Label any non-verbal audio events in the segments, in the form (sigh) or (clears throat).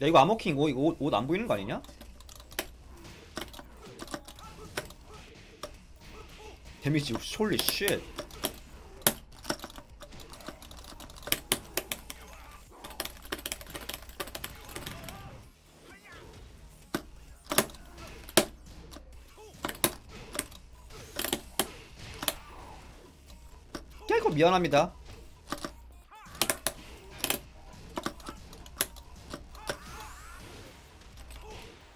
야 이거 아머킹 이거 이거 옷안 보이는 거 아니냐? 데미지 홀리 쉣야 이거 미안합니다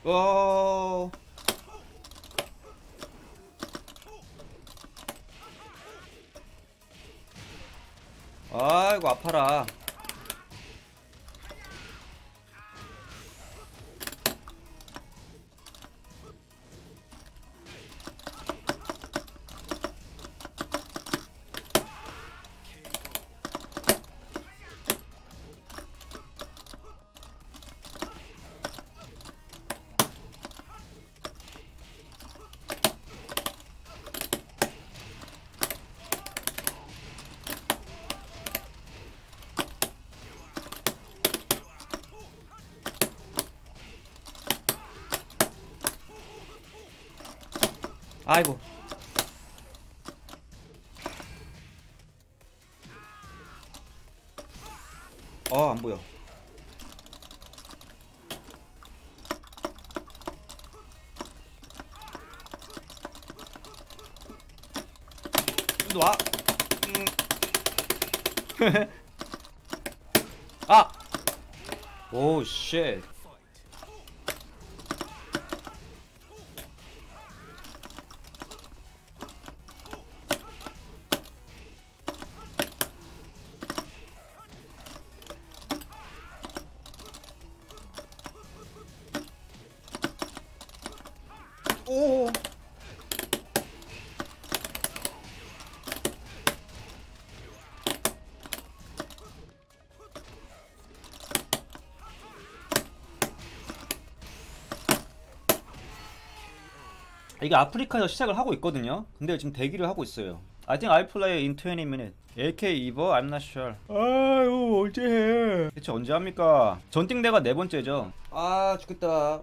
와 (laughs) 아! 오 쉣. 이게 아프리카에서 시작을 하고 있거든요. 근데 지금 대기를 하고 있어요. I think I'll play in 20 minutes. AK 이버 I'm not sure. 아유 언제 해? 대체 언제 합니까? 전띵대가 네 번째죠. 아 죽겠다.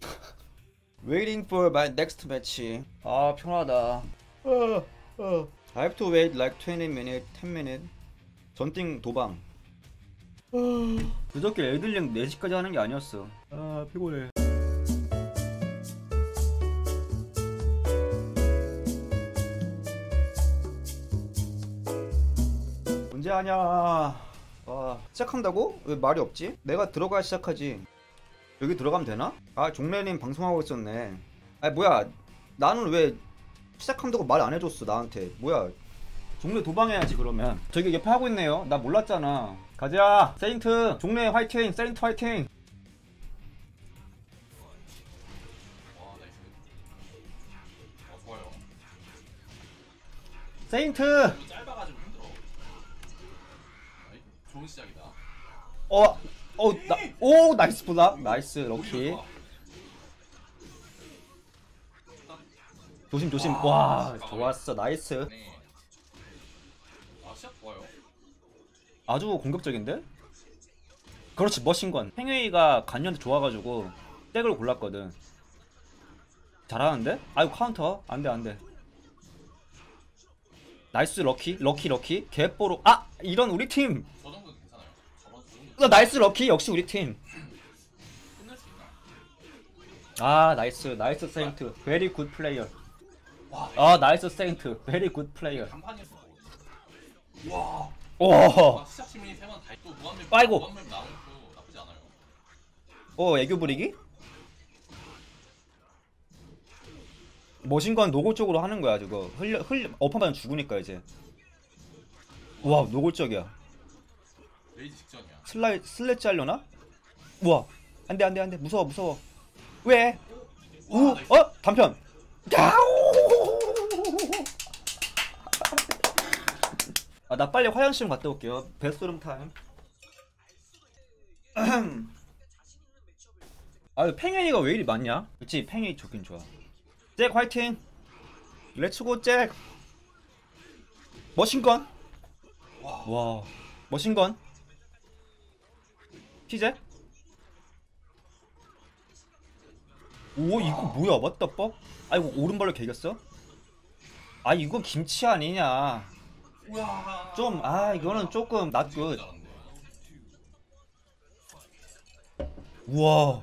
(laughs) Waiting for my next match. 아 편하다. 어, 어. I have to wait like 20 minutes, 10 minutes. 전띵 도방. 그저께 애들링 4시까지 하는 게 아니었어. 아 피곤해. 하냐? 와 시작한다고? 왜 말이 없지? 내가 들어가야 시작하지. 여기 들어가면 되나? 아 종래님 방송하고 있었네. 아 뭐야? 나는 왜 시작한다고 말 안 해줬어 나한테? 뭐야? 종래 도방해야지 그러면. 저기 옆에 하고 있네요. 나 몰랐잖아. 가자. 세인트 종래 화이팅. 세인트 화이팅. 세인트. 좋은 시작이다 어. 어, 나, 오, nice block. Nice, lucky. 조심, 조심. 와, 좋았어. 나이스. 네. 아 시작 좋아요 아주 공격적인데? 그렇지 머신건 팽웨이가 간년도 좋아가지고 덱을 골랐거든 잘하는데? 아이고 카운터 안 돼 안 돼 나이스 럭키 럭키 럭키 개뽀로 아 이런 우리 팀 나 나이스 럭키. 역시 우리 팀? 아 nice. Nice 세인트. Very good player 와아 nice 세인트. Very good player 와. 오 아이고. 어 애교 부리기? 머신건 노골적으로 하는 거야 저거. 흘려 흘려 업하면 죽으니까 이제. 와 노골적이야. rage 직전이야 슬라이 슬래지 하려나? 우와. 안돼 안돼 안돼. 무서워 무서워. 왜? 와, 우. 어? 단편. 야오! 아나 빨리 화장실 좀 갔다 올게요. restroom time. 아 팽이가 왜 이리 많냐? 그치 팽이 좋긴 좋아. 잭 화이팅! let's go 잭 머신건? 와 머신건 피제? 오 이거 뭐야 맞다 뻑? 아이고 오른발로 개겼어? 아 이거 김치 아니냐. 좀 아 이거는 조금 낫굿. 우와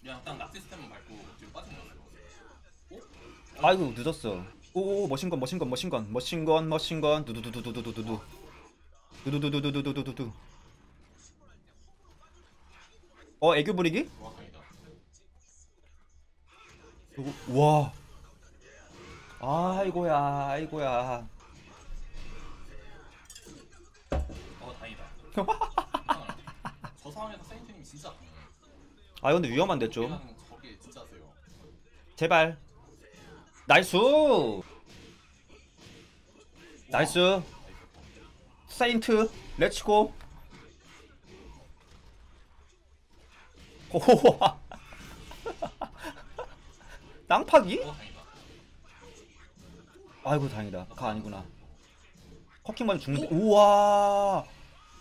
그냥 딱 낙지 스텝만 밟고 지금 빠진 거였어. 아이고 늦었어 오오 머신건 머신건 머신건 머신건 머신건 두두두두두두두두 두두두두두두두두두. 어 애교 부리기? 와. 아이고야 아이고야. 어 다행이다. (laughs) 저 상황에서 세인트님이 진짜. 아 근데 위험한데 좀. 우리라는 저게 진짜 세요. 제발. nice! Nice 세인트 let's go. 호호호. (laughs) 다행이다. 아이고 다행이다. 가 아니구나. 커킹만 죽는데 우와.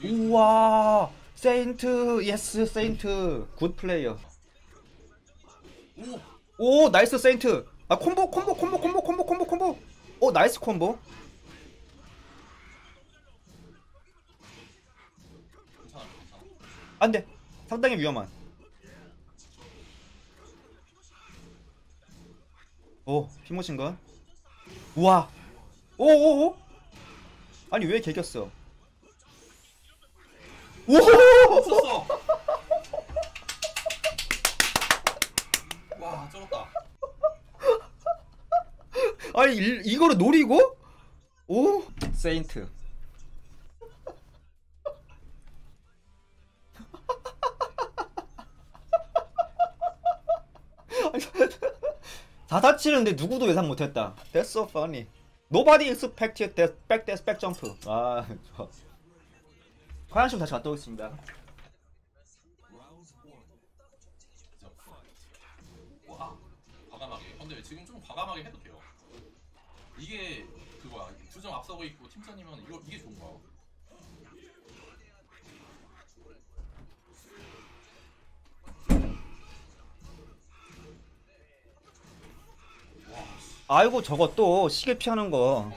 우와. 세인트 yes 세인트. good player. 오. 오 nice 세인트. 아 combo combo combo combo combo combo combo. 오 nice combo 괜찮아 괜찮아. 안돼. 상당히 위험한. 오 피모신건? 우와. 오오오? 아니 왜 개겼어? 오! 없었어. 와 쩔었다. 아니 이, 이거를 노리고? 오? 세인트 다 다 치는데 누구도 예상 못했다. That's so funny. Nobody expected that back that back jump. 아 좋아. 화장실 다시 갔다 오겠습니다. 와 과감하게. 근데 지금 좀 과감하게 해도 돼요. 이게 그거야. 두점 앞서고 있고 팀전이면 이거 이게 좋은 거야. 아이고 저거 또 시계 피하는 거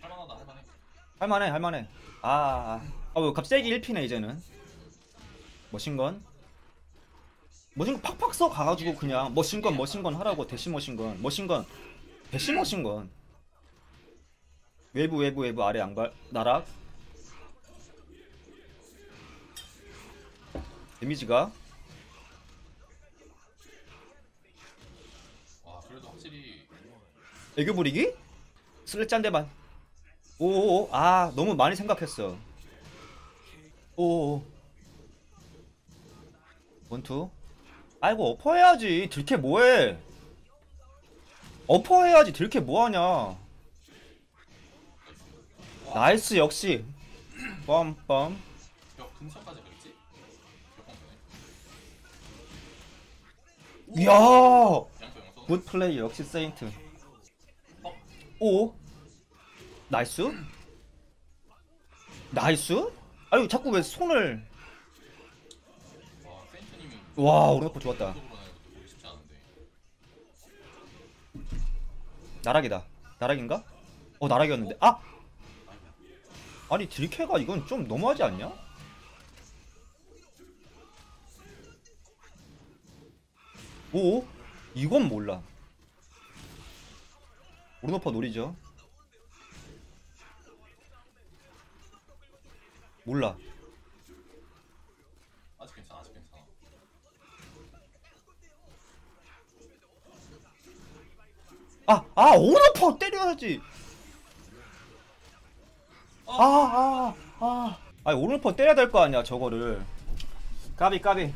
할만하다 할만해. 할만해 할만해. 아, 아, 왜 갑자기 1피네 이제는. 머신건. 머신건 팍팍 써 가가지고 그냥 머신건 머신건 하라고 대시 머신건 머신건 대시 머신건. 외부 외부 외부 아래 안갈 나락. damage가 애교 부리기? 슬짠데만. 오오오 아 너무 많이 생각했어. 오오 원투. 아이고 upper 해야지. 딜캐 뭐해? upper 해야지. 딜캐 뭐하냐? nice 역시. 방패네. 이야. 양쪽 양쪽. good play 역시 세인트. 오. nice. nice? 아유 자꾸 왜 손을 와 오른쪽 좋았다. 나락이다. 나락인가? 어 나락이었는데. 아. 아니 딜캐가 이건 좀 너무하지 않냐? 오 이건 몰라. 오른오퍼 노리죠. 몰라. 아직 괜찮아 아직 괜찮아. 아, 아, 오른오퍼 때려야지. 아, 아, 아. 아, 오른오퍼 때려야 될 거 아니야, 저거를. 까비, 까비.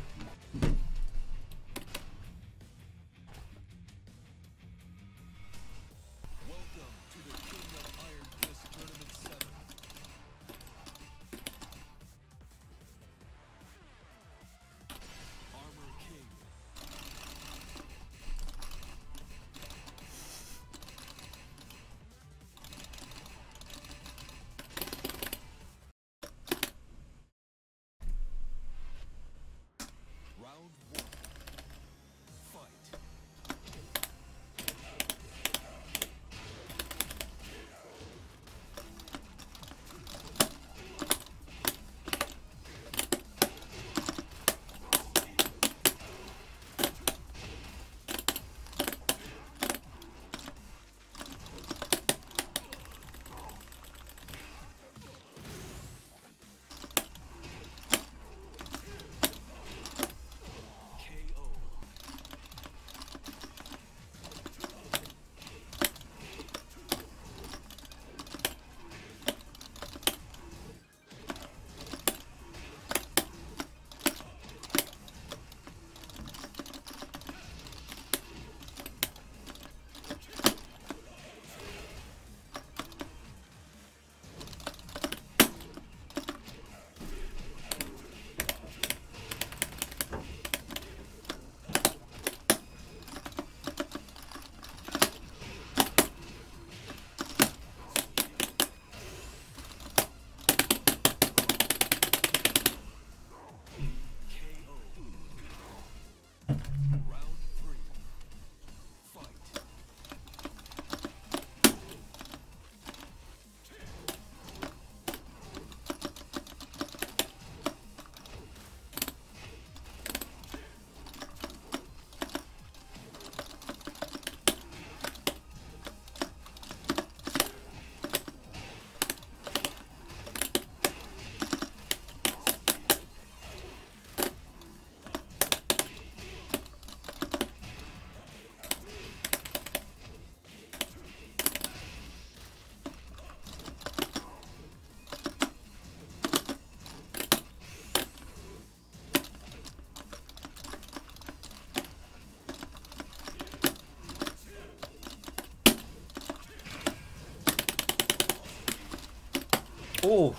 오.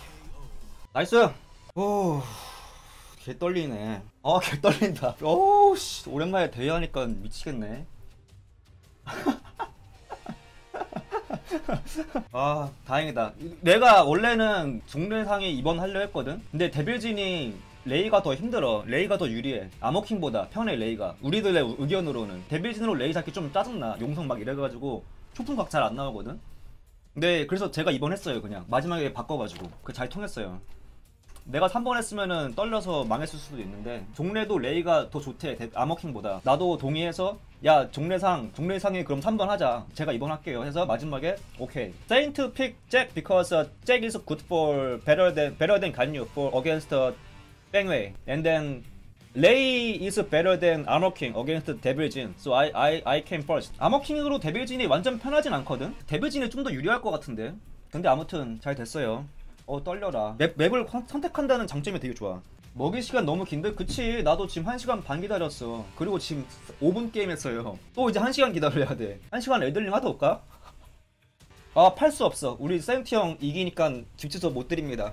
nice. 오 개 떨리네. 어 개 떨린다. 오씨 오랜만에 대회하니까 미치겠네. (laughs) 아 다행이다. 내가 원래는 종례상에 이번 하려 했거든? 근데 데빌진이 레이가 더 힘들어. 레이가 더 유리해. 아머킹보다 편해 레이가. 우리들의 의견으로는. 데빌진으로 레이 잡기 좀 짜증나. 용성 막 이래가지고 초풍각 잘 안 나오거든 네, 그래서 제가 이번 했어요, 그냥. 마지막에 바꿔가지고. 그 잘 통했어요. 내가 3번 했으면은 떨려서 망했을 수도 있는데, 종래도 레이가 더 좋대, 데- 아머킹보다. 나도 동의해서, 야, 종래상, 종래상에 그럼 3번 하자. 제가 이번 할게요. 해서 마지막에, 오케이. Saint pick Jack because Jack is good for better than, better than Ganyu for against uh, Bangway. And then, 레이 is better than King against Jin. So I I I came first. Armor King으로 데빌 진이 완전 편하진 않거든. 데빌 진이 좀 더 유리할 것 같은데. 근데 아무튼 잘 됐어요. 어 떨려라. map map을 선- 선택한다는 장점이 되게 좋아. 먹이 시간 너무 긴데? 그치 나도 지금 1시간 반 기다렸어 그리고 지금 5분 게임 했어요 또 이제 1시간 기다려야 돼 1시간 idling 하다 올까? 아 팔 수 없어 우리 세인트 형 이기니까 집주소 못 드립니다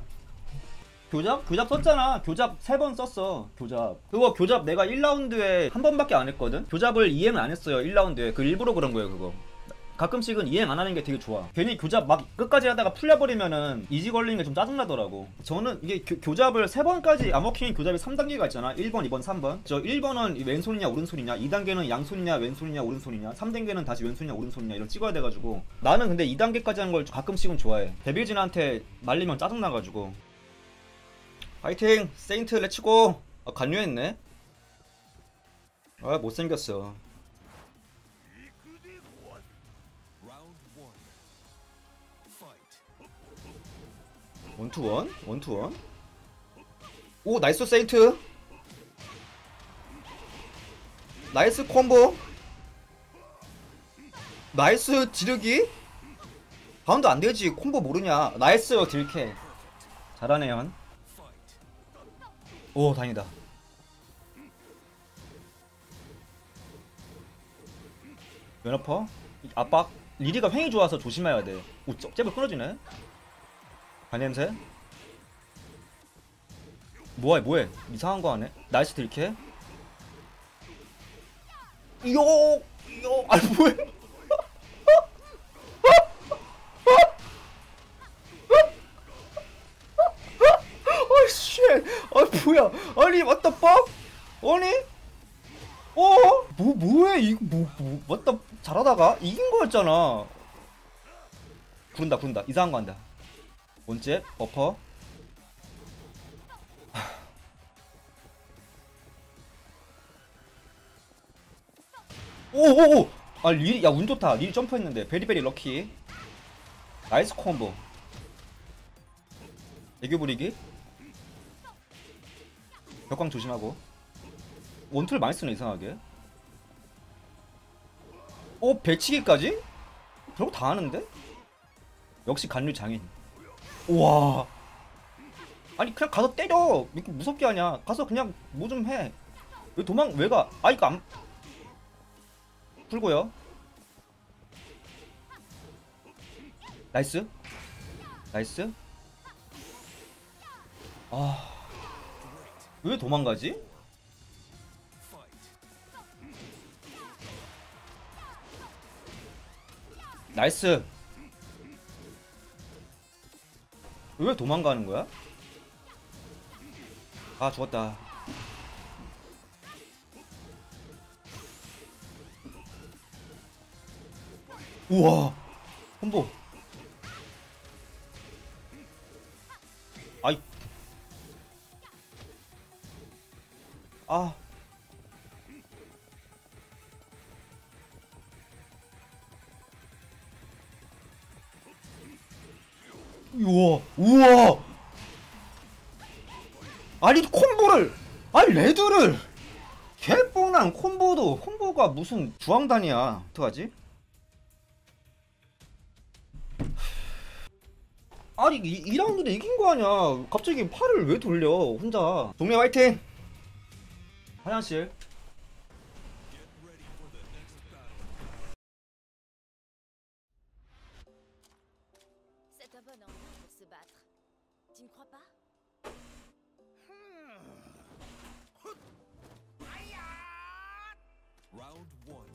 교잡? 교잡 썼잖아. 교잡 3번 썼어. 교잡. 그거 교잡 내가 1라운드에 한 번밖에 안 했거든? 교잡을 이행 안 했어요. 1라운드에. 그 일부러 그런 거예요, 그거. 가끔씩은 이행 안 하는 게 되게 좋아. 괜히 교잡 막 끝까지 하다가 풀려버리면은 이지 걸리는 게 좀 짜증나더라고. 저는 이게 교, 잡을 3번까지 아머킹 교잡이 3단계가 있잖아. 1번, 2번, 3번. 저 1번은 왼손이냐 오른손이냐, 2단계는 양손이냐 왼손이냐 오른손이냐, 3단계는 다시 왼손이냐 오른손이냐 이런 찍어야 돼가지고. 나는 근데 2단계까지 하는 걸 가끔씩은 좋아해. 데빌진한테 말리면 짜증나가지고. 파이팅! 세인트 let's go! 아 간류했네? 아 못생겼어 원투원? 원투원? 오 nice 세인트 nice combo nice 지르기 바운드 안되지 콤보 모르냐 nice 딜캐 잘하네요 오 다행이다. 면허퍼? 압박 리리가 횡이 좋아서 조심해야 돼. 오, 잽을 끊어지네. 반냄새? 뭐해 뭐해? 이상한 거 하네. nice 딜캐 요! 요! 아니 뭐해 아씨 아 뭐야? 아니 왔다 뻑 아니? 어? 뭐 뭐해? 이거 뭐뭐 왔다 잘하다가 이긴 거였잖아. 부른다 부른다. 이상한 거 한다. 원잽 버퍼. 오오오! 아 리리 야운 좋다. 리리 점프했는데. very very lucky. nice combo. 애교 부리기 벽광 조심하고. 원투 많이 쓰네 이상하게. 오 배치기까지? 별거 다 하는데? 역시 간류 장인. 우와. 아니 그냥 가서 때려. 이렇게 무섭게 하냐. 가서 그냥 뭐 좀 해. 왜 도망 왜 가? 아 이거 안 풀고요. 나이스. 나이스. 아 왜 도망가지? 나이스 왜 도망가는 거야? 아 죽었다 우와 콤보 아이 아. 우와 우와. 아니 콤보를 아니 레드를. 개뽕난 콤보도 콤보가 무슨 주황단이야. 어떡하지? 아니 이, 2라운드에 이긴 거 아니야. 갑자기 팔을 왜 돌려 혼자. 동네 화이팅 화장실 C'est un bon endroit pour se battre. Tu ne crois pas? Hmm. Round 1.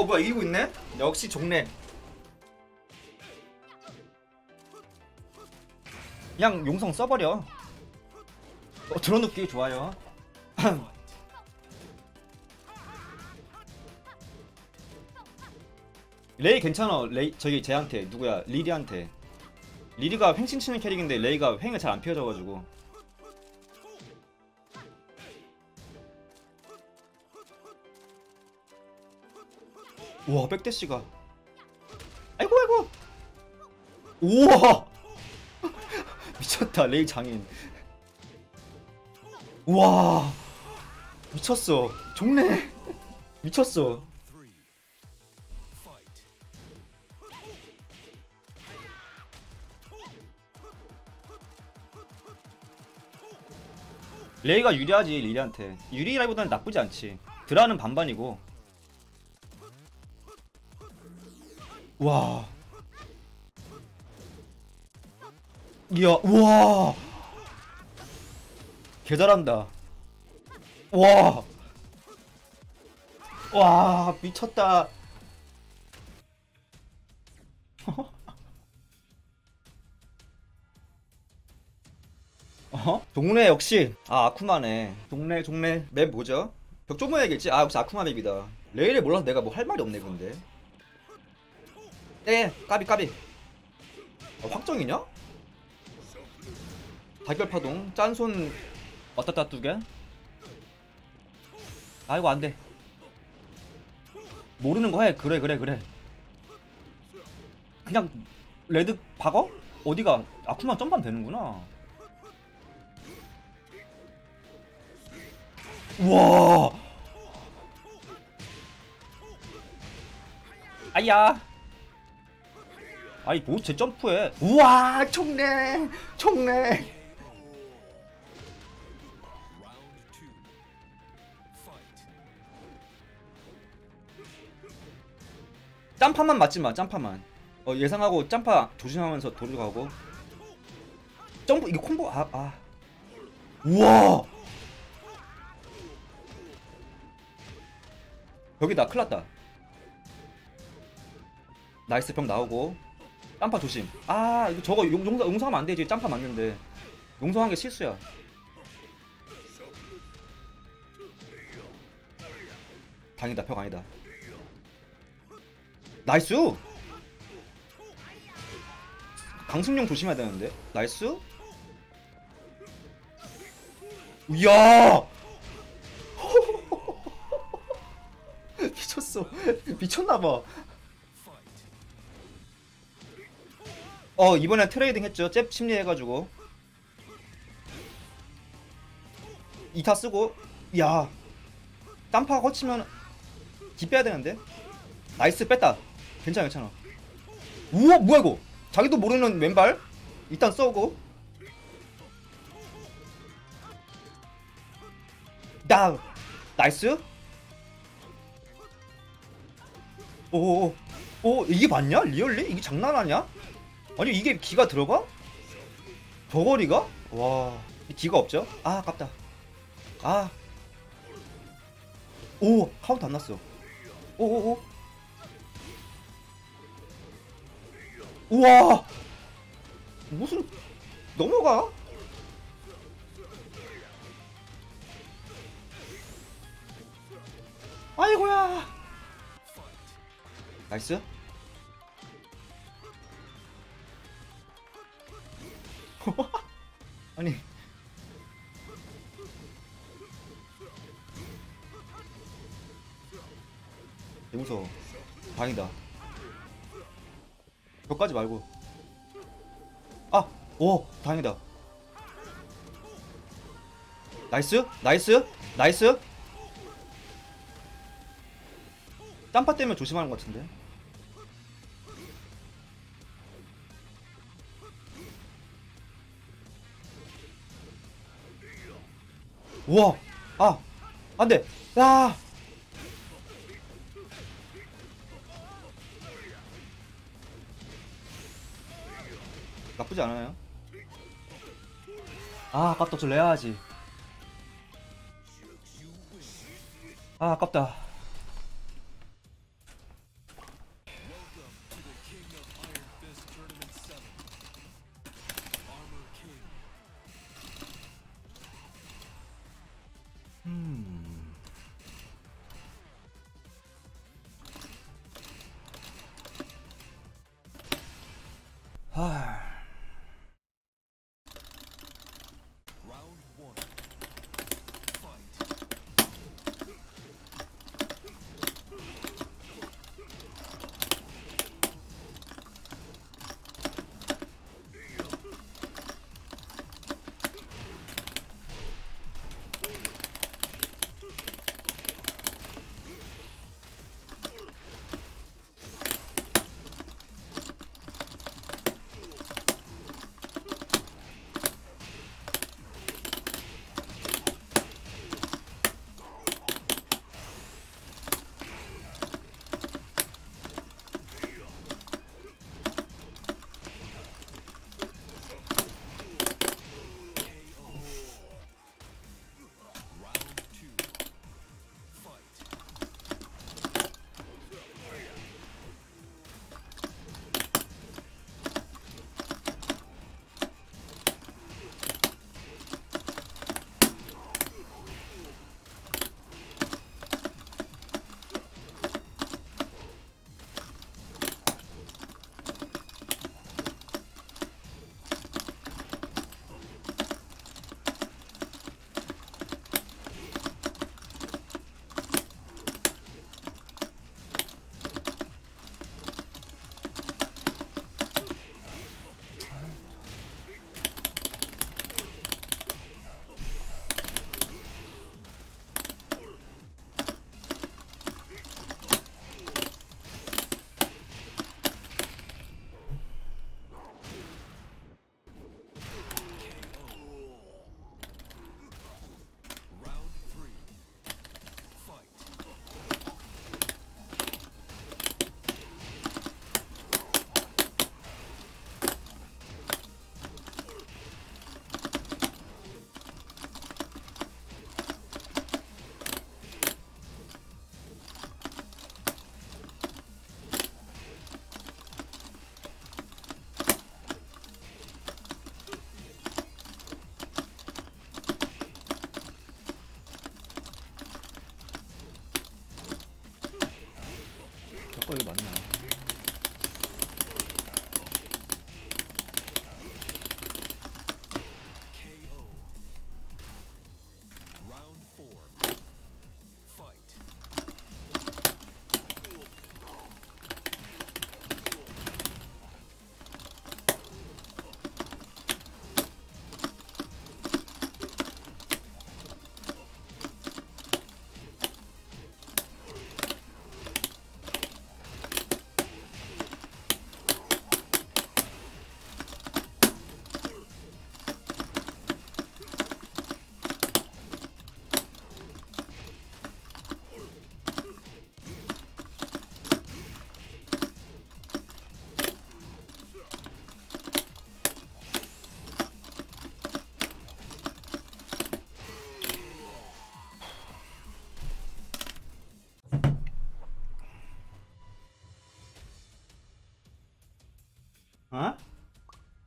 어 뭐야 이기고 있네? 역시 종래. 그냥 용성 써버려. 어 드러눕기 좋아요. (clears throat) 레이 괜찮아. 레이 저기 쟤한테 누구야? 리리한테. 리리가 횡신 치는 캐릭인데 레이가 횡을 잘 안 피워져가지고 우와 back dash가. 아이고 아이고. 우와. (laughs) 미쳤다 레이 장인. 우와. 미쳤어. 종래 (laughs) 미쳤어. 레이가 유리하지 리리한테. 유리라기보다는 나쁘지 않지. 드라는 반반이고 와 이야 우와 개 잘한다 와. 와, 미쳤다. (laughs) 어? 동네 역시 아 아쿠마네 동네 동네 맵 뭐죠? 벽 좁아야겠지? 아 역시 아쿠마 맵이다 레일을 몰라서 내가 뭐 할 말이 없네 근데 에 까비 까비. 어, 확정이냐? 달결파동 짠손 왔다 갔다 두개? 아이고 안돼. 모르는 거 해. 그래 그래 그래. 그냥 레드 박어? 어디가? 아쿠마 점반 되는구나. 우와! 아야 아이 뭐제 점프해 우와 two. Fight. 짬파만 맞지 마 짬파만 어 예상하고 짬파 조심하면서 도로 가고 점프 이거 콤보 아 아. 우와 여기다 큰일났다 nice 병 나오고 짬파 조심. 아 이거 저거 용, 용서, 용서하면 안 되지. 짬파 맞는데. 용서한 게 실수야. 다행이다. 벽 아니다. nice! 강승용 조심해야 되는데. nice! 이야! (laughs) 미쳤어. 미쳤나봐 어 이번에 trading 했죠. 잽 심리 해가지고. 2타 쓰고. 야. 짬파 거치면 기 빼야 되는데. nice 뺐다. 괜찮아 괜찮아. 우와 뭐야 이거? 자기도 모르는 왼발? 일단 쏘고. 나 nice. 오오오. 오 이게 맞냐? really? 이게 장난 아니야 아니 이게 기가 들어가? 저거리가? 와이 기가 없죠? 아 아깝다. 아. 오 카운트 안 났어. 오오오. 우와! 무슨 넘어가? 아이고야! 나이스 (laughs) 아니. 개 무서워. 다행이다. 벽까지 말고. 아 오 다행이다. nice? nice? nice? 땀파 때문에 조심하는 것 같은데 우와. 아 안돼. 야. 나쁘지 않아요. 아 아깝다. 저 레아하지. 아 아깝다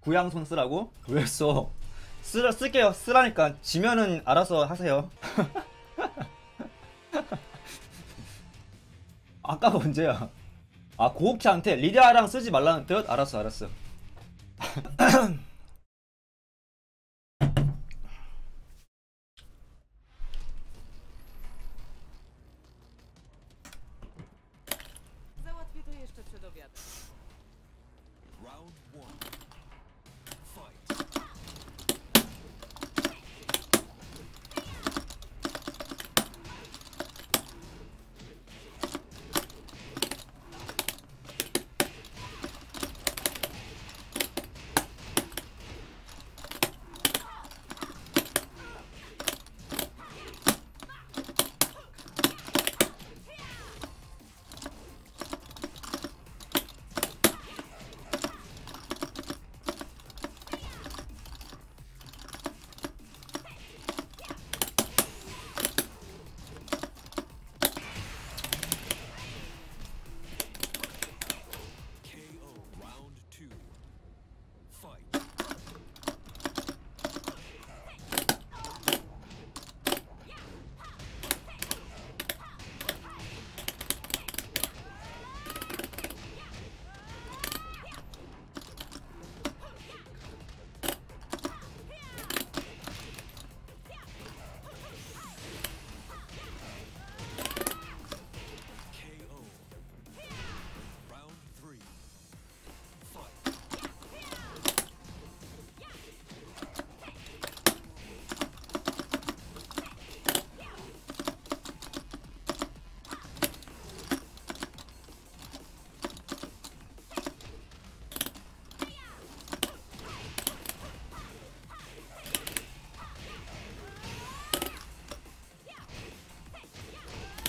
구양손 쓰라고? 왜 써? 쓰, 쓸게요 쓰라니까 지면은 알아서 하세요 (laughs) 아까가 언제야 아 고옥차한테 리디아랑 쓰지 말라는 뜻? 알았어 알았어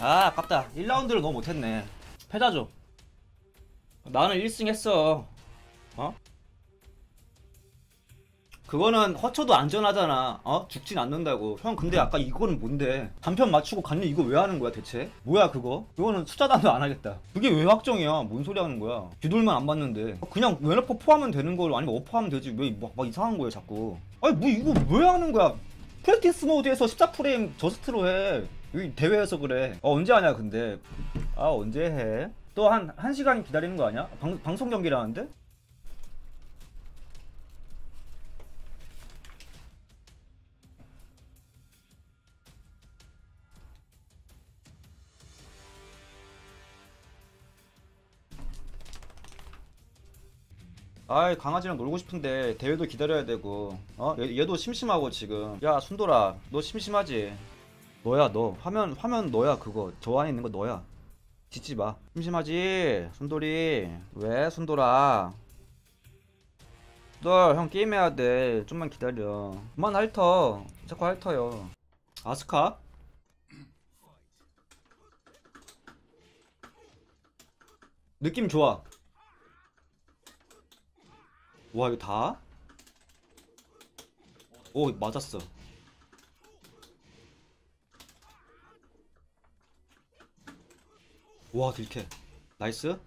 아 아깝다. 1라운드를 너무 못했네. 패자죠. 나는 1승 했어. 어? 그거는 허쳐도 안전하잖아. 어? 죽진 않는다고. 형 근데 아까 이거는 뭔데? 단편 맞추고 갔니? 이거 왜 하는 거야 대체? 뭐야 그거? 그거는 숫자단도 안 하겠다. 그게 왜 확정이야? 뭔 소리 하는 거야? 뒤돌만 안 봤는데. 그냥 웨너퍼 포하면 되는 걸 아니면 어퍼하면 되지. 왜막 이상한 거야 자꾸. 아니 뭐 이거 왜 하는 거야? 프랙티스 모드에서 14프레임 저스트로 해. 여기 대회에서 그래. 어, 언제 하냐, 근데. 아, 언제 해? 또 한, 한 시간 기다리는 거 아니야? 방, 방송 경기라는데? 아이 강아지랑 놀고 싶은데 대회도 기다려야 되고 어 얘, 얘도 심심하고 지금 야 순돌아 너 심심하지 너야 너. 화면 화면 너야 그거. 저 안에 있는 거 너야. 짖지 마. 심심하지? 순돌이. 왜 순돌아? 너형 게임해야 돼. 좀만 기다려. 그만 핥어 자꾸 핥어요. 아스카? 느낌 좋아. 와 이거 다? 오 맞았어 와 들캐. nice.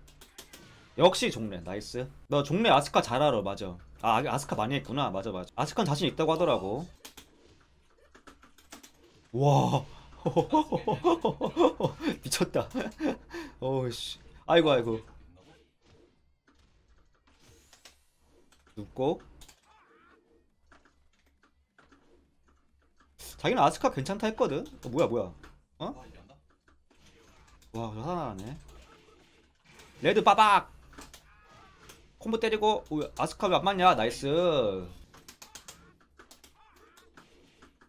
역시 종래 nice. 너 종래 아스카 잘 알아 맞아. 아 아, 아스카 많이 했구나. 맞아 맞아. 아스카는 자신 있다고 하더라고. 와. (laughs) 미쳤다. (laughs) 어우씨. 아이고 아이고. 눕고. 자기는 아스카 괜찮다 했거든? 어, 뭐야 뭐야? 아 와 여사나네. 레드 빠박! 콤보 때리고 오, 아스카 왜 안 맞냐? 나이스.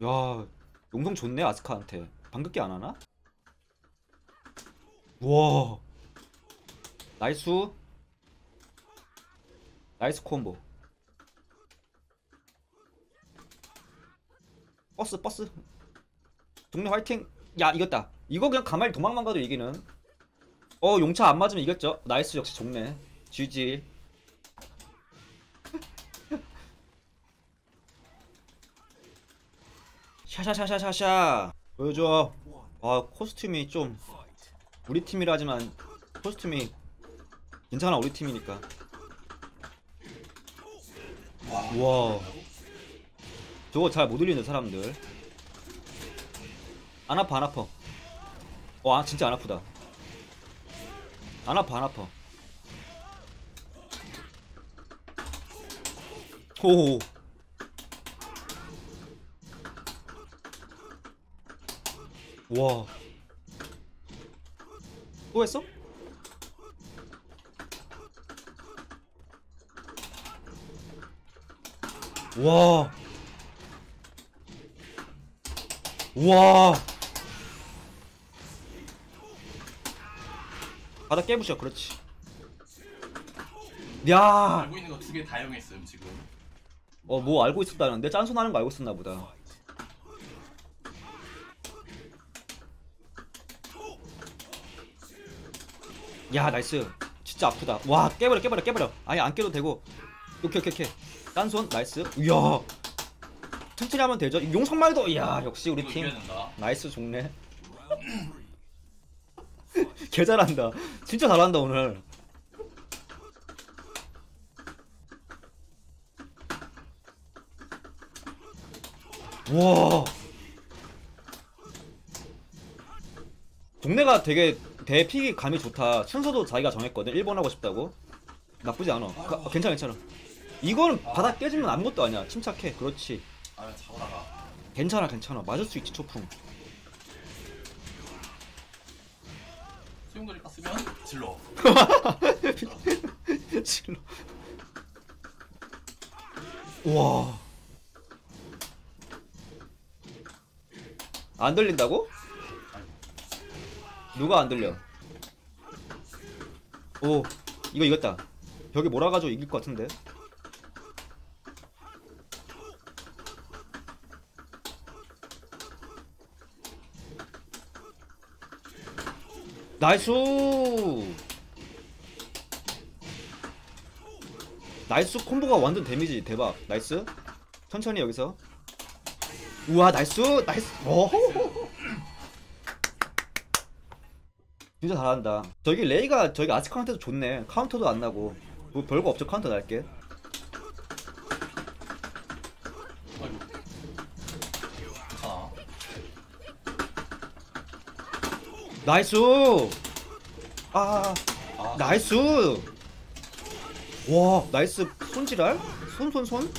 야 용성 좋네 아스카한테. 방극기 안 하나? 와. nice. nice 콤보. 버스 버스. 동네 화이팅! 야 이겼다 이거 그냥 가만히 도망만 가도 이기는. 어 용차 안 맞으면 이겼죠. nice 역시 좋네. GG 샤샤샤샤샤샤. 보여줘. 아 코스튬이 좀 우리 팀이라 하지만 코스튬이 괜찮아 우리 팀이니까. 와. 저거 잘 못 올리는 사람들. 안 아파 안 아파 어 아, 진짜 안 아프다 안 아파 안 아파 호호 와. 또 했어? 와. 와. 바닥 깨부셔, 그렇지. 야. 알고 있는 거 두 개 다 이용했음 지금 어, 뭐 알고 있었다는데? 짠손 하는 거 알고 있었나 보다. 야, nice. 진짜 아프다. 와, 깨버려, 깨버려, 깨버려. 아니, 안 깨도 되고. 오케이, 오케이, 오케이. 짠손, nice. 이야. 천천히 하면 되죠. 용성말도, 이야, 역시 우리 팀. nice, 좋네. (laughs) (laughs) 개 잘한다. 진짜 잘한다, 오늘. 와. 동네가 되게 대픽이 감이 좋다. 순서도 자기가 정했거든. 1번 하고 싶다고. 나쁘지 않아. 가- 괜찮아, 괜찮아. 이거는 바닥 깨지면 아무것도 아니야. 침착해. 그렇지. 아 괜찮아, 괜찮아. 맞을 수 있지, 초풍. 수용돌이 깠으면 질러 (laughs) 질러. 와. 안 들린다고? 누가 안 들려? 오, 이거 이겼다. 벽에 몰아가지고 이길 것 같은데. nice. nice 콤보가 완전 데미지 대박. nice. 천천히 여기서. 우와 nice nice. 오 진짜 잘한다. 저기 레이가 저기 아스카한테도 좋네. 카운터도 안 나고. 뭐 별거 없죠 카운터 날게 아이고. 자, nice. 아 아, nice. 와 nice. 손지랄? 손손손?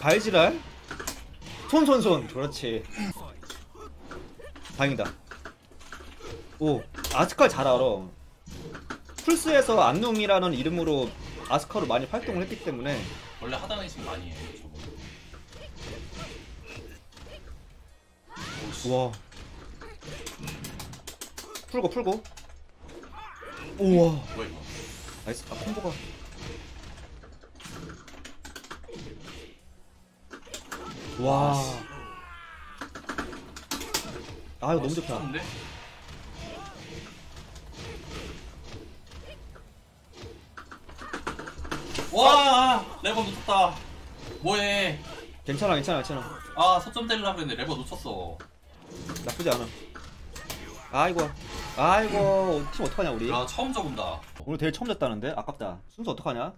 발지랄? 손손손. 그렇지. 다행이다. 오 아스카 잘 알아. 플스에서 안눔이라는 이름으로 아스카로 많이 활동을 했기 때문에. 원래 하단 의식 많이 저분. 오씨. 와 풀고 풀고 우와 뭐야 이거? nice 아 콤보가 와. 아 이거 너무 좋다. 좋은데? 와, 레버 놓쳤다. 뭐해? 괜찮아 괜찮아 괜찮아. 아, 서점 때리려고 했는데 레버 놓쳤어. 나쁘지 않아. 아이고 아이고 팀 어떡하냐 우리. 야, 처음 적은다. 오늘 되게 처음 졌다는데 아깝다. 순서 어떡하냐?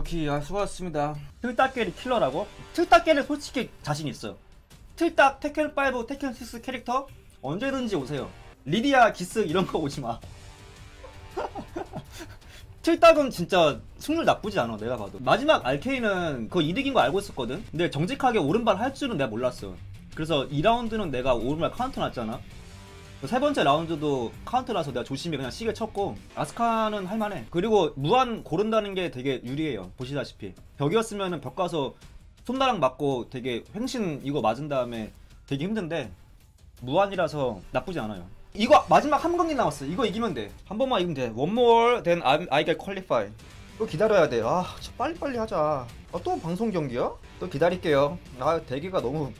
오케이 아 수고하셨습니다. 틀딱캐릭 킬러라고? 틀딱캐릭 솔직히 자신 있어요. 틀딱 Tekken 5, Tekken 6 캐릭터 언제든지 오세요. 리디아 기스 이런 거 오지 마. (laughs) 틀딱은 진짜 승률 나쁘지 않아 내가 봐도 마지막 RK는 그거 이득인 거 알고 있었거든 근데 정직하게 오른발 할 줄은 내가 몰랐어 그래서 2라운드는 내가 오른발 카운터 났잖아 세 번째 라운드도 카운터라서 내가 조심히 그냥 시계 쳤고 아스카는 할만해. 그리고 무한 고른다는 게 되게 유리해요. 보시다시피. 벽이었으면은 벽 가서 손나락 맞고 되게 횡신 이거 맞은 다음에 되게 힘든데 무한이라서 나쁘지 않아요. 이거 마지막 한 경기 남았어. 이거 이기면 돼한 번만 이기면 돼. More then I, I get qualify 또 기다려야 돼아 빨리빨리 하자. 아, 또 방송 경기야? 또 기다릴게요. 아 대기가 너무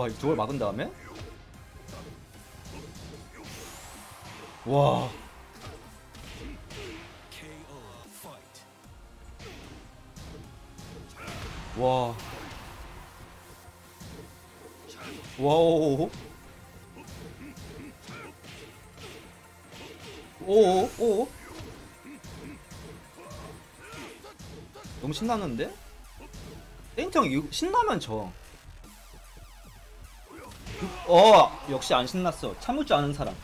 와, 저걸 막은 다음에? 와. 와. 와우. 오오 오. 너무 형 이거 신나면 져. 어 역시 안 신났어. 참을 줄 아는 사람.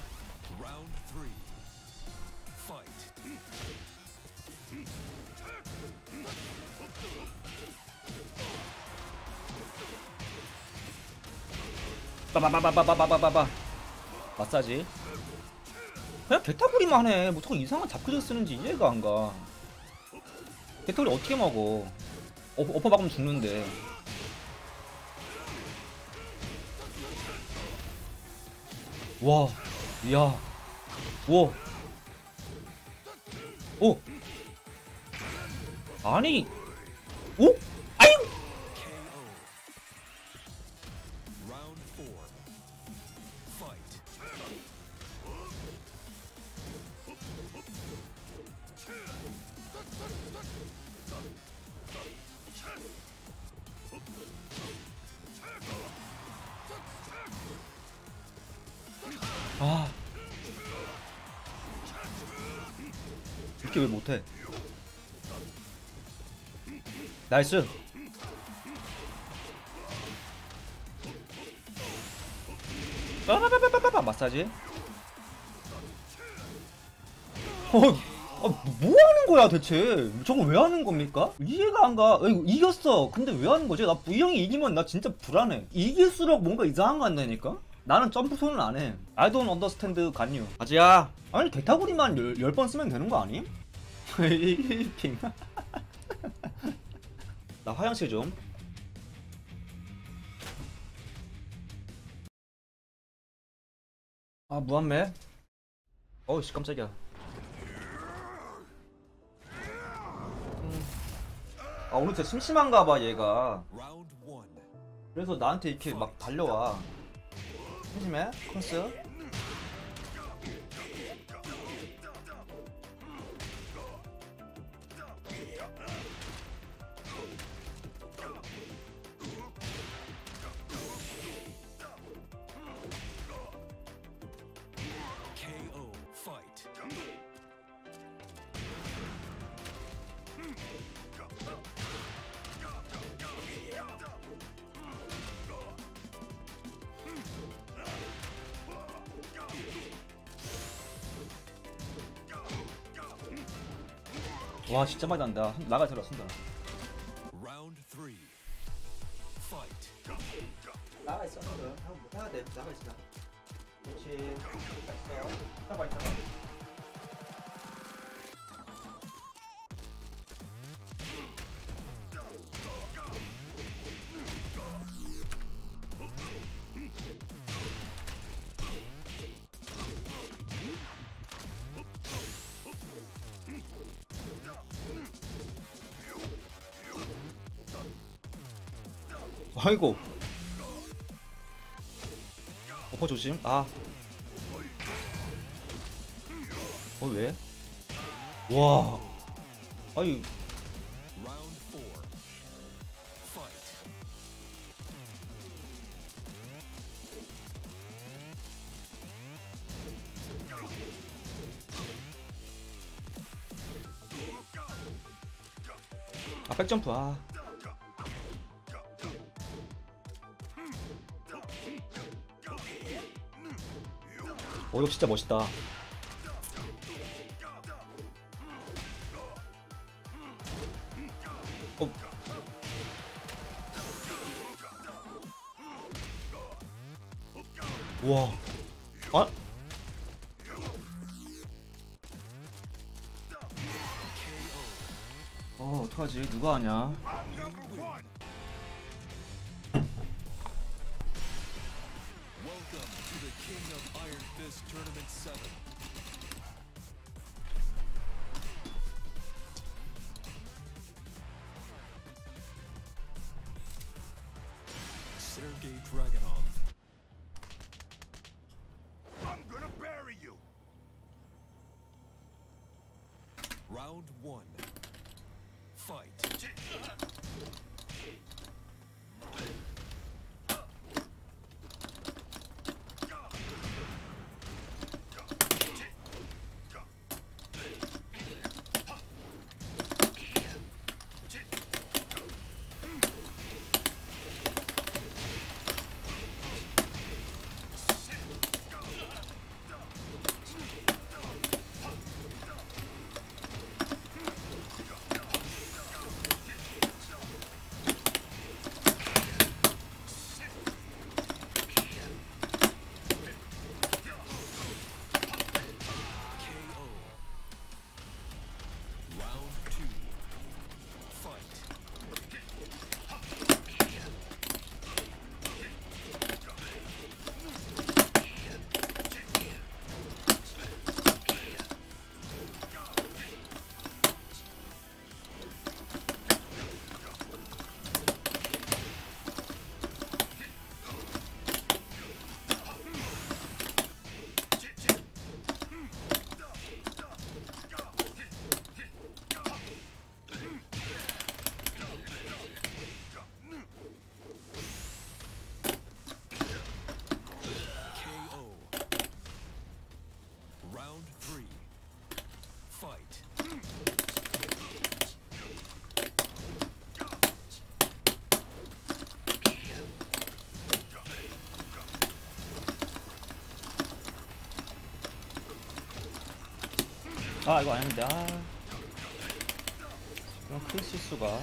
빠바바바바바바바바 마사지. 그냥 개타구리만 해뭐더 이상한 잡크를 쓰는지 이해가 안 가. 개타구리 어떻게 먹어? 어, 어퍼 박으면 죽는데 와 이야 와 오! 아니 오? 못해 nice 빠바바바바바 마사지 어, 아, 뭐 하는 거야 대체 저거 왜 하는 겁니까? 이해가 안 가. 이거 이겼어. 근데 왜 하는 거지? 나 V형이 이기면 나 진짜 불안해. 이길수록 뭔가 이상한 거 한다니까? 나는 점프 손을 안 해. I don't understand 간유. 아지야. 아니 개타구리만 10번 쓰면 되는 거 아 니? 핑. (laughs) 나 화장실 좀. 아 무한매. 어우씨 깜짝이야. 음. 아 오늘 진짜 심심한가 봐 얘가. 그래서 나한테 이렇게 막 달려와. 심심해? 컨스? 와 진짜 많이 난다. 나가 쓴다. 아이고. 오퍼 조심. 아. 어 왜? 와. Fight. 아 백점프 아. 어 이거 진짜 멋있다. 어. 와. 아? 어 어떡하지 누가 하냐? King of Iron Fist Tournament 7. 아 이거 아닌데 아. 이런 큰 실수가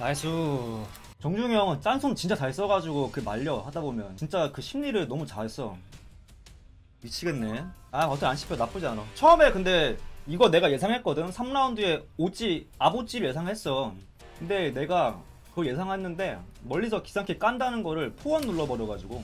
nice 정중이 형은 짠손 진짜 잘 써가지고 그 말려 하다 보면 진짜 그 심리를 너무 잘 써. 미치겠네. 아 어떻게 안 씹혀 나쁘지 않아. 처음에 근데 이거 내가 예상했거든. 3라운드에 오찌 아보찌를 예상했어. 근데 내가 그걸 예상했는데 멀리서 기상키 깐다는 거를 four one 눌러버려가지고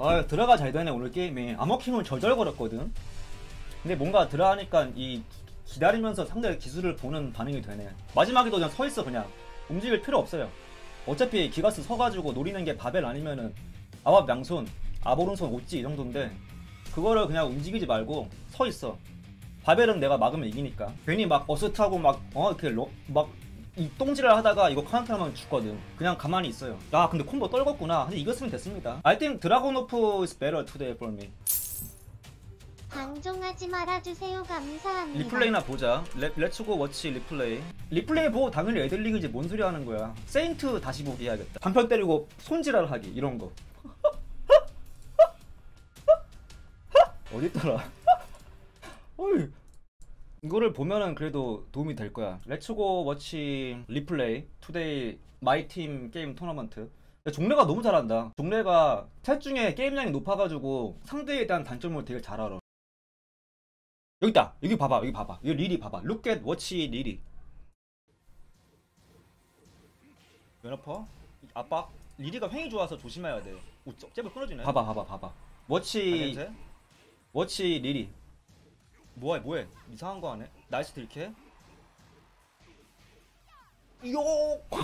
아 들어가 잘 되네 오늘 게임이 아머킹은 절절거렸거든. 근데 뭔가 들어가니까 이 기다리면서 상대의 기술을 보는 반응이 되네. 마지막에도 그냥 서 있어 그냥 움직일 필요 없어요. 어차피 기가스 서가지고 노리는 게 바벨 아니면은 아랍 양손, 아오른손 오찌 이 정도인데 그거를 그냥 움직이지 말고 서 있어. 바벨은 내가 막으면 이기니까. 괜히 막 어스트하고 막 어 이렇게 러, 막 이 똥질을 하다가 이거 카운터하면 죽거든. 그냥 가만히 있어요. 아 근데 콤보 떨궜구나. 근데 이겼으면 됐습니다. I think of is better today for me. 방종하지 말아주세요. 감사합니다. 리플레이나 보자. Le, let's go watch replay. 리플레이 보고 당연히 애들리그지 뭔 소리 하는 거야. 세인트 다시 보기 해야겠다. 한편 때리고 손질하러 하기 이런 거. (laughs) 어딨더라? (laughs) 어이. 이거를 보면은 그래도 도움이 될 거야. Let's go watch replay today my team game tournament. 종래가 너무 잘한다. 종래가 셋 중에 게임량이 높아가지고 상대에 대한 단점을 되게 잘 알아. 여기 있다. 여기 봐봐. 여기 봐봐. 여기 리리 봐봐. Look at watch Lili. 왼어퍼? 아빠 리리가 횡이 좋아서 조심해야 돼. 오, 쩍- 잽을 끊어주네. 봐봐, 봐봐, 봐봐. watch watch Lili. 뭐해, 뭐해? 이상한 거 하네. nice 딜캐. 요. (laughs)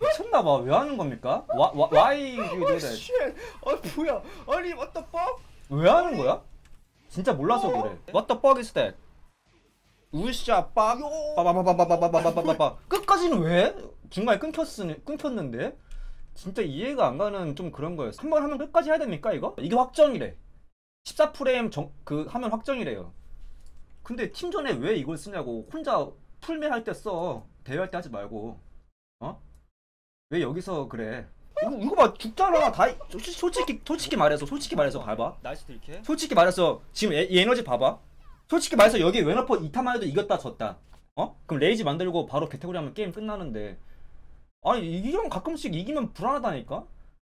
미쳤나봐. 왜 하는 겁니까? 와, 와, why do you do that? 아 뭐야? 아니 what the fuck? 왜 하는 거야? 진짜 몰라서 그래. What the fuck is that? 우샤 빡 빠바바바바바바바바바 끝까지는 왜? 중간에 끊겼으니 끊겼는데 진짜 이해가 안 가는 좀 그런 거였어. 한 번 하면 끝까지 해야 됩니까 이거? 이게 확정이래. 14프레임 정, 그 하면 확정이래요. 근데 팀전에 왜 이걸 쓰냐고 혼자 풀메 할 때 써. 대회할 때 하지 말고. 어? 왜 여기서 그래? 이거, 이거 봐 죽잖아 다 솔직히 솔직히, 솔직히 말해서 솔직히 말해서 봐봐 나이스 딜캐? 솔직히 말해서 지금 에, 이 에너지 봐봐 솔직히 말해서 여기 웨너퍼 2타만 해도 이겼다 졌다 어? 그럼 레이지 만들고 바로 개테고리 하면 게임 끝나는데 아니 이 형 가끔씩 이기면 불안하다니까?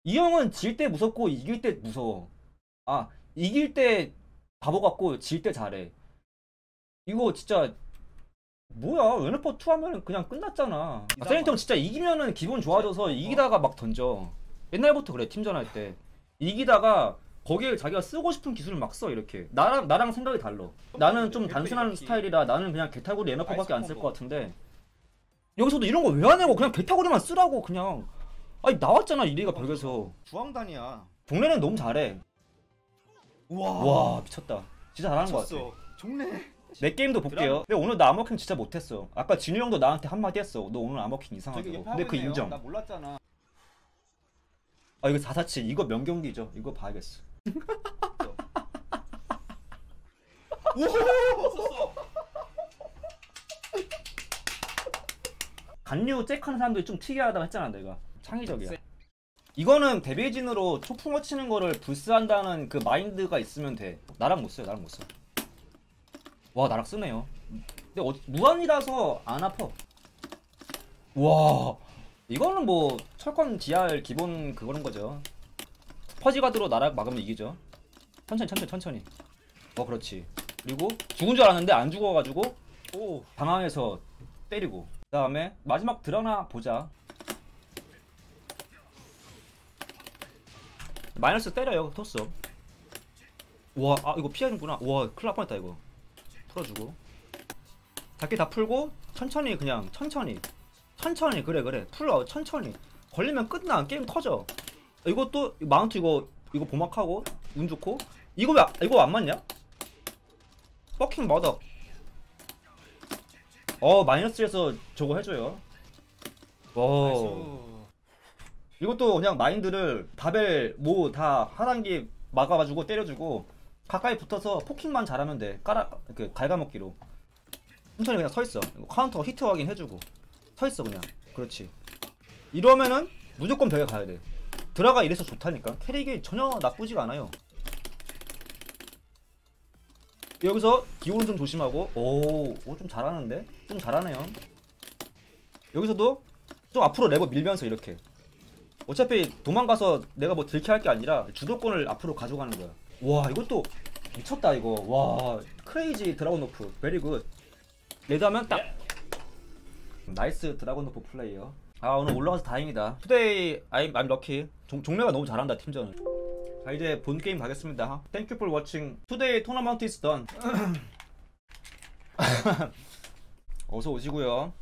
이 형은 질 때 무섭고 이길 때 무서워. 아 이길 때 바보 같고 질 때 잘해. 이거 진짜 뭐야? 왼어퍼 2 하면 그냥 끝났잖아. 아, 세인트 형 진짜 이기면은 기분 좋아져서 이기다가 막 던져. 옛날부터 그래 팀전 할 때. 이기다가 거기에 자기가 쓰고 싶은 기술을 막 써 이렇게. 나랑 나랑 생각이 달라. 나는 좀 단순한 스타일이라 나는 그냥 개타고리 왼어퍼밖에 안 쓸 것 같은데 여기서도 이런 거 왜 안 하고 그냥 개타고리만 쓰라고 그냥. 아니 나왔잖아 이리가 벽에서. 주황단이야. 동네는 너무 잘해. 우와. 와 미쳤다. 진짜 잘하는 것 같아 미쳤어. 종래. 내 게임도 볼게요. 근데 오늘 나 아머킹 진짜 못했어. 아까 진우 형도 나한테 한마디 했어. 너 오늘 저기 이상하다고. 근데 그 하고 있네요. 인정. 나 몰랐잖아. 아 이거 447 이거 명경기죠. 이거 봐야겠어. (laughs) 썼어. (laughs) 간류 잭하는 사람들이 좀 특이하다고 했잖아 내가. 창의적이야. 이거는 데베이진으로 초풍어 치는 거를 불스한다는 그 마인드가 있으면 돼. 나랑 못 써요 나랑 못써와 나랑 쓰네요. 근데 어, 무한이라서 안 아파. 와 이거는 뭐 철권 GR 기본 그거는 거죠. 퍼지가드로 나락 막으면 이기죠. 천천히 천천히 천천히. 어 그렇지. 그리고 죽은 줄 알았는데 안 죽어가지고 오. 방황해서 때리고 그 다음에 마지막 드러나 보자. 마이너스 때려요 토스. 와 아 이거 피하는구나. 와 큰일 날 뻔했다 이거. 풀어주고. 작게 다 풀고 천천히 그냥 천천히. 천천히 그래 그래. 풀어 천천히. 걸리면 끝나. 게임 터져. 이것도 마운트 이거 이거 보막하고 운 좋고. 이거 왜 아- 이거 안 맞냐? 버킹 맞아 어 마이너스에서 저거 해줘요. 와. 이것도 그냥 마인드를 바벨 뭐 다 하단기 막아가지고 때려주고 가까이 붙어서 포킹만 잘하면 돼. 깔아 그 갉아먹기로. 천천히 그냥 서 있어. counter hit 확인 해주고 서 있어 그냥. 그렇지. 이러면은 무조건 벽에 가야 돼. 드라가 이래서 좋다니까. 캐릭이 전혀 나쁘지가 않아요. 여기서 기호는 좀 조심하고. 오, 오, 좀 잘하는데? 좀 잘하네요. 여기서도 좀 앞으로 레버 밀면서 이렇게. 어차피 도망가서 내가 뭐 들게 할게 아니라 주도권을 앞으로 가져가는 거야. 와 이것도 미쳤다 이거. 와 crazy Dragunov. very good 레드하면 딱. nice Dragunov player. 아 오늘 올라가서 다행이다. today I'm lucky. 종, 종래가 너무 잘한다 팀전을 자 이제 본 게임 가겠습니다 Thank you for watching Today tournament is done 어서 오시고요